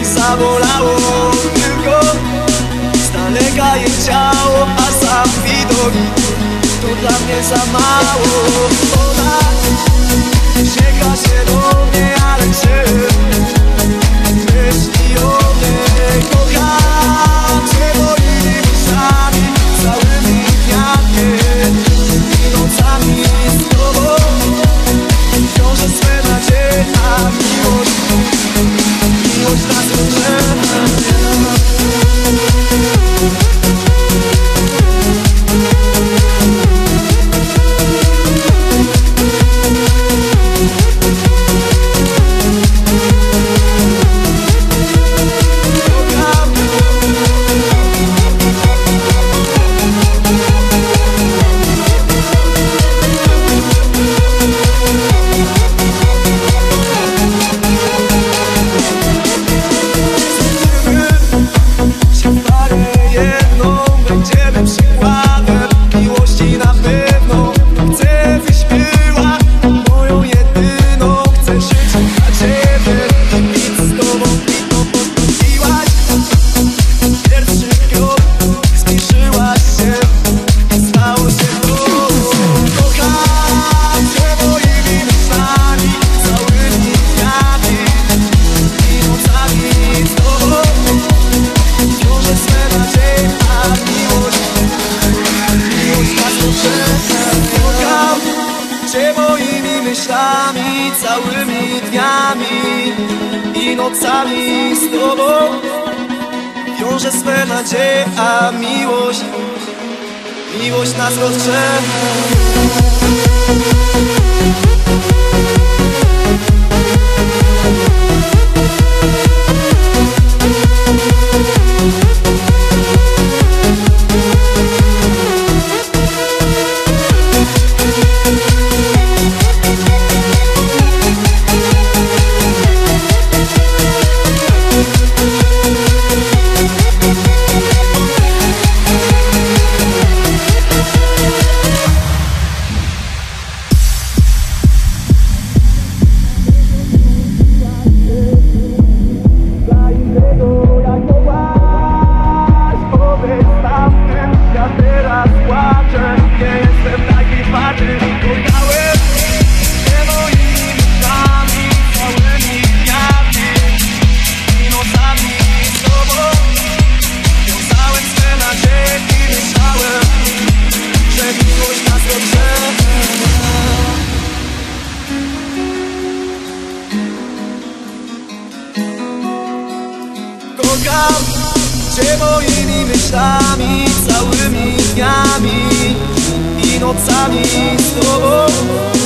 i zabolało Tylko. Z daleka jej ciało, a sam widok To dla mnie za mało. Ona całymi dniami i nocami z Tobą. Wiąże swe nadzieje, a miłość, miłość nas rozgrzewa. szukał Cię moimi myślami Całymi dniami I nocami z Tobą.